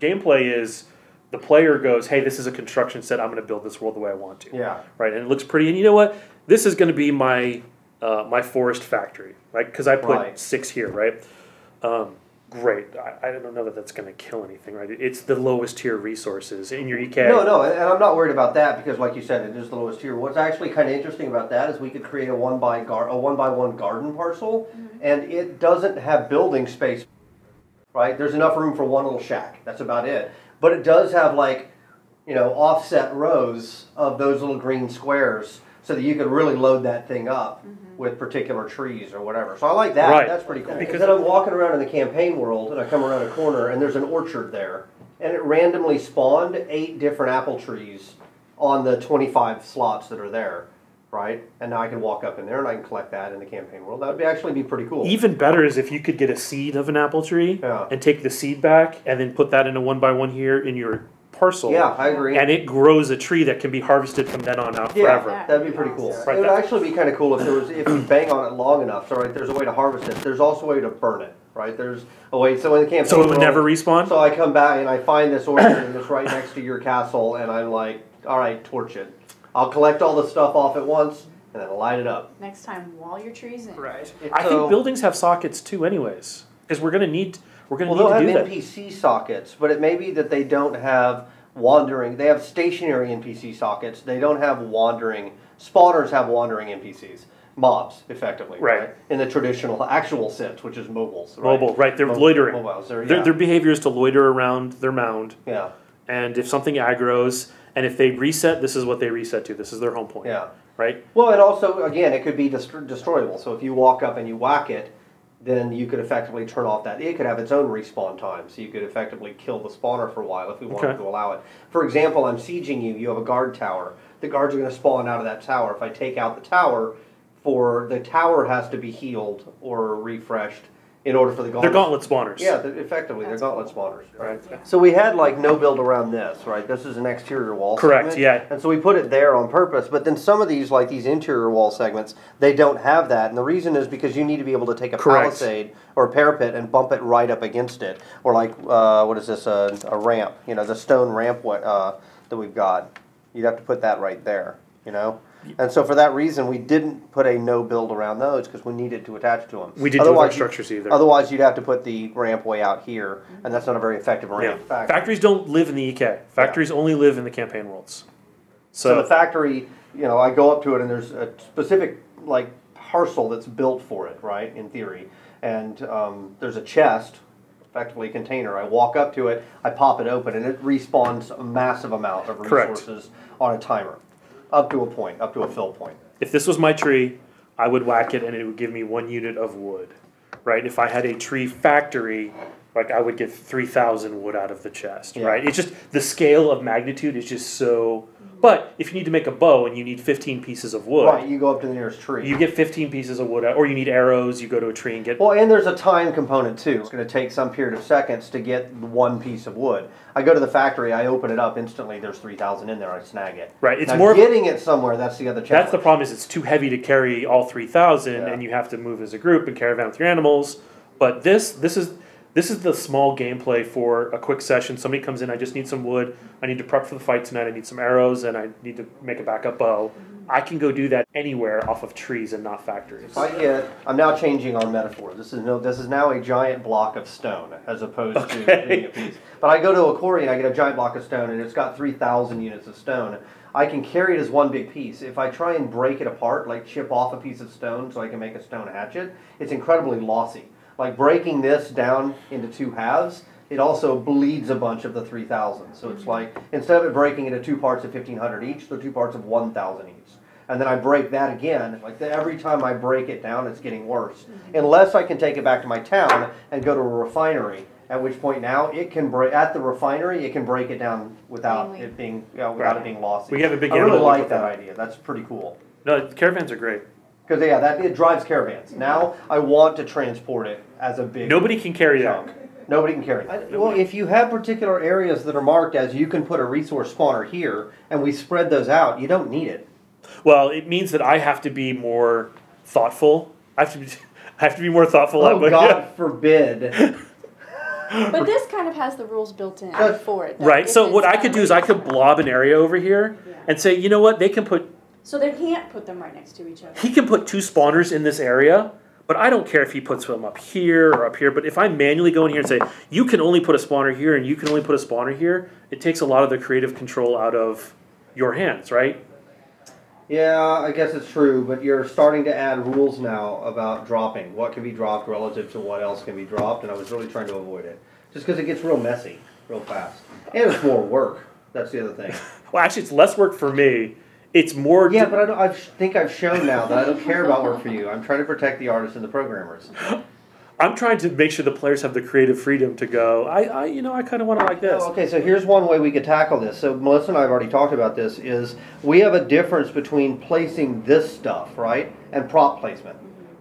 Gameplay is the player goes, "Hey, this is a construction set. I'm going to build this world the way I want to." Yeah. Right, and it looks pretty. And you know what? This is going to be my uh, my forest factory, right? Because I put Right. six here, right? Um, great. I, I don't know that that's going to kill anything, right? It's the lowest tier resources in your EK. No, no, and and I'm not worried about that because, like you said, it is the lowest tier. What's actually kind of interesting about that is we could create a one by gar- a one by one garden parcel, and it doesn't have building space. Right? There's enough room for one little shack. That's about it. But it does have like, you know, offset rows of those little green squares, so that you could really load that thing up mm-hmm. with particular trees or whatever. So I like that. Right. That's pretty cool. Because- Because then I'm walking around in the campaign world, and I come around a corner, and there's an orchard there, and it randomly spawned eight different apple trees on the 25 slots that are there, right? And now I can walk up in there and I can collect that in the campaign world. That would be actually be pretty cool. Even better is if you could get a seed of an apple tree Yeah. and take the seed back and then put that in a one by one here in your parcel. yeah, I agree. And it grows a tree that can be harvested from then on out yeah, forever. that'd be pretty cool. Right, it would that- actually be kind of cool if there was if you bang on it long enough. So right, there's a way to harvest it. There's also a way to burn it. Right, there's a way. So in the campaign, So it would world- never respawn? So I come back and I find this orchard and it's right next to your castle, and I'm like, all right, torch it. I'll collect all the stuff off at once and then light it up. Next time, wall your trees in. Right. It- I so- think buildings have sockets too, anyways, because we're gonna need we're gonna Well, they'll have need to do that. NPC sockets, but it may be that they don't have wandering. They have stationary NPC sockets. They don't have wandering. Spawners have wandering NPCs, mobs, effectively. Right. In the traditional, actual sense, which is mobiles. Right? Mobile, right? They're Mo- loitering. Mobiles. They're, Their, yeah. their behavior is to loiter around their mound, yeah. and if something aggroes, and if they reset, this is what they reset to. This is their home point. Yeah. Right. Well, and also, again, it could be destro- destroyable. So if you walk up and you whack it, then you could effectively turn off that. It could have its own respawn time, so you could effectively kill the spawner for a while if we wanted Okay. to allow it. For example, I'm sieging you. You have a guard tower. The guards are going to spawn out of that tower. If I take out the tower, for the tower has to be healed or refreshed in order for the They're gauntlet. gauntlet spawners. Yeah, they're- effectively, they're That's gauntlet spawners. Right. So we had like no build around this, right? This is an exterior wall. Correct, segment. yeah. And so we put it there on purpose. But then some of these, like these interior wall segments, they don't have that. And the reason is because you need to be able to take a Correct. palisade or a parapet and bump it right up against it, or like uh, what is this? A, a ramp? You know, the stone ramp what, uh, that we've got. You'd have to put that right there. You know. And so for that reason, we didn't put a no build around those because we needed to attach to them. We didn't do structures either. Otherwise, you'd have to put the ramp way out here, and that's not a very effective Yeah. ramp. Factories don't live in the EK. Factories only live in the campaign worlds. So So, the factory, you know, I go up to it and there's a specific like parcel that's built for it, right? In theory, and um, there's a chest, effectively a container. I walk up to it, I pop it open, and it respawns a massive amount of Correct. resources on a timer, up to a point, up to a fill point. if this was my tree, I would whack it and it would give me one unit of wood. Right? If I had a tree factory, like I would get 3,000 wood out of the chest. Yeah. Right? It's just the scale of magnitude is just so. But if you need to make a bow and you need 15 pieces of wood, Right, you go up to the nearest tree. you get 15 pieces of wood, or you need arrows, you go to a tree and get. Well, and there's a time component too. It's going to take some period of seconds to get one piece of wood. I go to the factory, I open it up instantly. There's three thousand in there. I snag it. Right, it's Now, more getting it somewhere. That's the other challenge. That's the problem is it's too heavy to carry all 3,000 Yeah. and you have to move as a group and caravan with your animals. But this this is this is the small gameplay for a quick session. Somebody comes in, I just need some wood. I need to prep for the fight tonight. I need some arrows and I need to make a backup bow. I can go do that anywhere off of trees and not factories. I get, I'm now changing our metaphor. This is no, this is now a giant block of stone as opposed Okay. to being a piece. But I go to a quarry and I get a giant block of stone, and it's got three thousand units of stone. I can carry it as one big piece. If I try and break it apart, like chip off a piece of stone so I can make a stone hatchet, it's incredibly lossy. Like breaking this down into two halves, it also bleeds a bunch of the 3,000. So it's mm-hmm. like, instead of it breaking into two parts of 1,500 each, they're two parts of 1,000 each. And then I break that again. Like the, every time I break it down, it's getting worse. Mm-hmm. Unless I can take it back to my town and go to a refinery, at which point now it can break at the refinery. It can break it down without Cleanly. it being you know, without Right. it being lossy. We have a big I really animal like that that. idea. That's pretty cool. No, caravans are great. Because yeah, that it drives caravans. Mm-hmm. Now I want to transport it as a big Nobody can carry that. Nobody can carry. it. well, if you have particular areas that are marked as you can put a resource spawner here, and we spread those out, you don't need it. Well, it means that I have to be more thoughtful. I have to be, I have to be more thoughtful. Oh but- God forbid! But this kind of has the rules built in Uh, for it. though, Right. if So what I could do is I could blob an area over here Yeah. and say, you know what, they can put So they can't put them right next to each other. he can put two spawners in this area, but I don't care if he puts them up here or up here. But if I manually go in here and say, you can only put a spawner here and you can only put a spawner here, it takes a lot of the creative control out of your hands, right? Yeah, I guess it's true, but you're starting to add rules now about dropping. What can be dropped relative to what else can be dropped, and I was really trying to avoid it. Just because it gets real messy real fast. And it's more work. That's the other thing. Well, actually, it's less work for me. It's more. Yeah, but I, don't, I think I've shown now that I don't care about work for you. I'm trying to protect the artists and the programmers. I'm trying to make sure the players have the creative freedom to go. I, I you know, I kind of want to like this. Oh, okay, so here's one way we could tackle this. So Melissa and I have already talked about this. Is we have a difference between placing this stuff right and prop placement.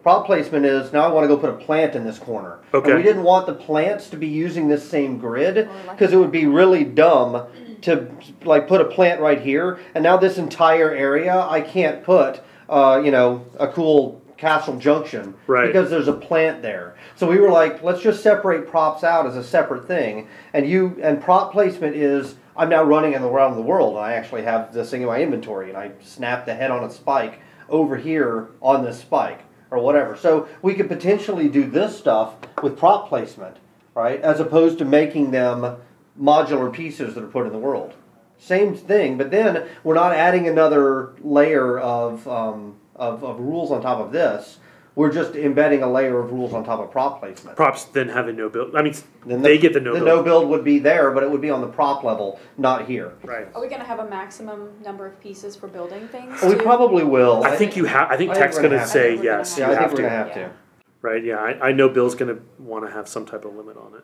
Prop placement is now I want to go put a plant in this corner. Okay. And we didn't want the plants to be using this same grid because it would be really dumb to like put a plant right here, and now this entire area I can't put uh, you know a cool castle junction Right. because there's a plant there. So we were like, let's just separate props out as a separate thing. And you and prop placement is I'm now running in the around the world and I actually have this thing in my inventory and I snap the head on a spike over here on this spike or whatever. So we could potentially do this stuff with prop placement, right? As opposed to making them modular pieces that are put in the world. Same thing, but then we're not adding another layer of, um, of, of rules on top of this. We're just embedding a layer of rules on top of prop placement. Props then have a no build. I mean, Then they get the no build. the build. no build would be there, but it would be on the prop level, not here. Right. Are we gonna have a maximum number of pieces for building things? We too? probably will. I think you have. I think I Tech's going gonna say to. I think we're yes. Yeah, you I have think we're to. gonna have to. Right. Yeah. I, I know Bill's going to want to have some type of limit on it.